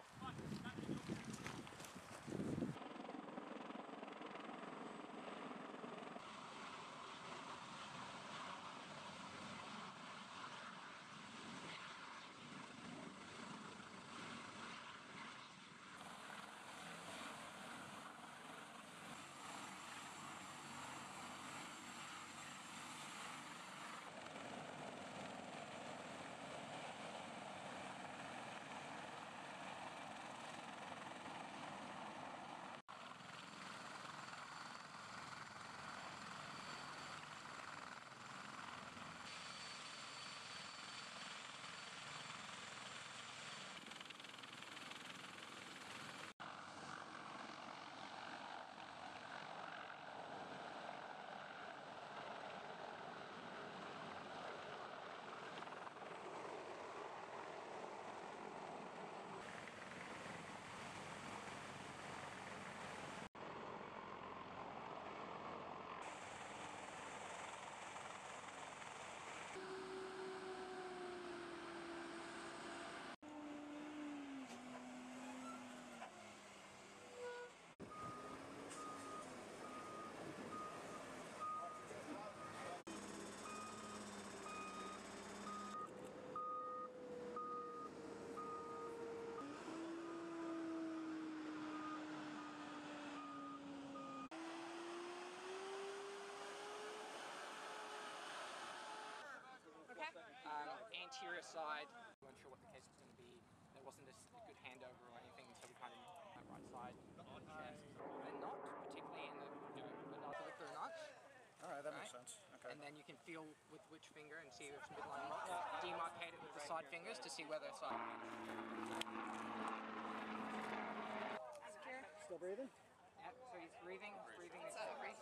go. Anterior side. We weren't sure what the case was going to be. There wasn't a good handover or anything, so we kind of that right side chest. And not particularly in the, you know, the not through notch. All right, that makes Right. sense. Okay. And then you can feel with which finger and see if it's midline or not. Demarcate it with the side fingers to see whether it's like. Still breathing? Yep, so he's breathing, breathing. It's breathing.